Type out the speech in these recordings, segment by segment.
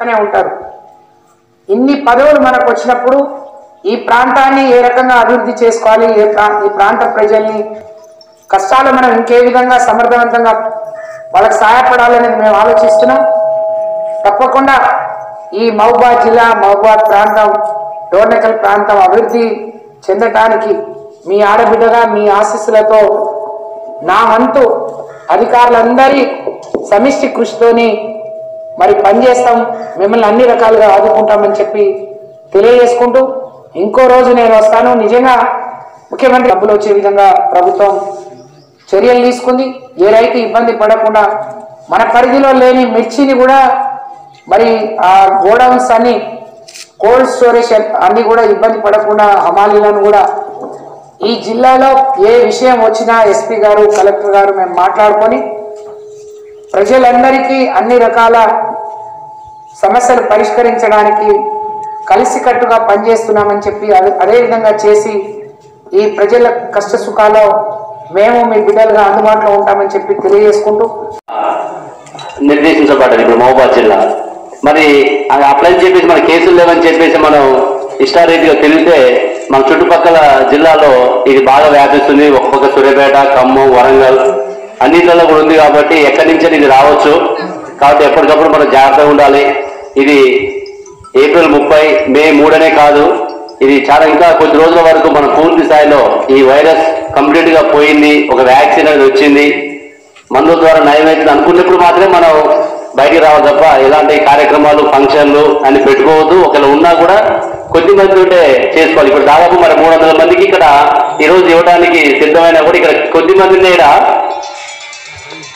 పక్కనే ఉంటారు. ఇన్ని పదవులు మనకు వచ్చినప్పుడు ఈ ప్రాంతాన్ని ఏ రకంగా అభివృద్ధి చేసుకోవాలి? ఏ ప్రా ఈ ప్రాంత ప్రజల్ని కష్టాలు మనం ఇంకే విధంగా సమర్థవంతంగా వాళ్ళకి సహాయపడాలనేది మేము ఆలోచిస్తున్నాం. తప్పకుండా ఈ మహబాద్ జిల్లా మహబాద్ ప్రాంతం డోర్నకల్ ప్రాంతం అభివృద్ధి చెందటానికి మీ ఆడబిడ్డగా మీ ఆశీస్సులతో నా వంతు అధికారులందరి సమిష్టి కృషితోని మరి పనిచేస్తాం మిమ్మల్ని అన్ని రకాలుగా ఆదుకుంటామని చెప్పి తెలియజేసుకుంటూ ఇంకో రోజు నేను వస్తాను. నిజంగా ముఖ్యమంత్రి డబ్బులు వచ్చే విధంగా ప్రభుత్వం చర్యలు తీసుకుంది. ఏ రైతు ఇబ్బంది పడకుండా మన పరిధిలో లేని మిర్చిని కూడా మరి ఆ గోడౌన్స్ అన్ని కోల్డ్ స్టోరేజ్ అన్ని కూడా ఇబ్బంది పడకుండా హమాలీలను కూడా ఈ జిల్లాలో ఏ విషయం వచ్చినా ఎస్పీ గారు కలెక్టర్ గారు మేము మాట్లాడుకొని ప్రజలందరికీ అన్ని రకాల సమస్యలు పరిష్కరించడానికి కలిసికట్టుగా పనిచేస్తున్నామని చెప్పి అదేవిధంగా అదే విధంగా చేసి ఈ ప్రజల కష్ట సుఖాల్లో మేము మీ బిడ్డలుగా అందుబాటులో ఉంటామని చెప్పి తెలియజేసుకుంటూ నిర్దేశించబడ్డది ఇప్పుడు మహబూబాద్ జిల్లా. మరి అది అప్లై చెప్పేసి మన కేసులు లేవని చెప్పేసి మనం ఇష్టారీతిగా తెలిస్తే మన చుట్టుపక్కల జిల్లాలో ఇది బాగా వ్యాపిస్తుంది. ఒక పక్క సూర్యాపేట ఖమ్మం వరంగల్ అన్నింటిలో కూడా ఉంది కాబట్టి ఎక్కడి నుంచి ఇది రావచ్చు. కాబట్టి ఎప్పటికప్పుడు మనం జాగ్రత్తగా ఉండాలి. ఇది ఏప్రిల్ ముప్పై మే మూడనే కాదు. ఇది చాలా ఇంకా కొద్ది రోజుల వరకు మన పూర్తి స్థాయిలో ఈ వైరస్ కంప్లీట్గా పోయింది. ఒక వ్యాక్సిన్ అనేది వచ్చింది. మందుల ద్వారా నయమవుతుంది. అనుకున్నప్పుడు మాత్రమే మనం బయటికి రావాలి తప్ప ఇలాంటి కార్యక్రమాలు ఫంక్షన్లు అని పెట్టుకోవద్దు. ఒకవేళ ఉన్నా కూడా కొద్ది మంది ఉంటే చేసుకోవాలి. ఇప్పుడు దాదాపు మరి మూడు వందల మందికి ఇక్కడ ఈరోజు ఇవ్వడానికి సిద్ధమైనా కూడా ఇక్కడ కొద్ది మంది ఇక్కడ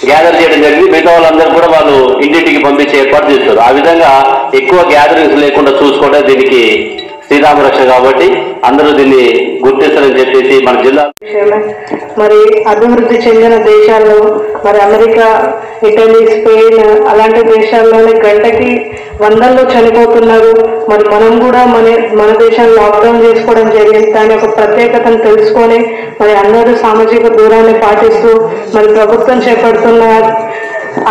గ్యాదర్ చేయడం జరిగింది. మిగతా వాళ్ళందరూ కూడా వాళ్ళు ఇంటింటికి పంపించే ఏర్పాటు చేస్తారు. ఆ విధంగా ఎక్కువ గ్యాదరింగ్స్ లేకుండా చూసుకోవడం దీనికి శ్రీరామ రక్ష కాబట్టి అందరూ దీన్ని గుర్తిస్తారని చెప్పేసి మన జిల్లా మరి అభివృద్ధి చెందిన దేశాల్లో మరి అమెరికా ఇటలీ స్పెయిన్ అలాంటి దేశాల్లోనే గంటకి వందల్లో చనిపోతున్నారు. మరి మనం కూడా మన మన దేశం లాక్డౌన్ చేసుకోవడం జరిగింది. దాని యొక్క ప్రత్యేకతను తెలుసుకొని మరి అందరూ సామాజిక దూరాన్ని పాటిస్తూ మరి ప్రభుత్వం చేపడుతున్న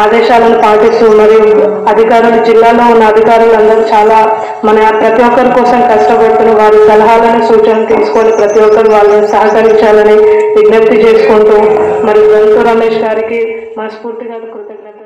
ఆదేశాలను పాటిస్తూ మరియు అధికారులు జిల్లాలో ఉన్న అధికారులు అందరూ చాలా మన ప్రతి ఒక్కరి కోసం కష్టపడుతున్న వారి సలహాలను సూచనలు తీసుకొని ప్రతి ఒక్కరు వాళ్ళని సహకరించాలని విజ్ఞప్తి చేసుకుంటూ మరి గంతు రమేష్ గారికి మనస్ఫూర్తిగా కృతజ్ఞత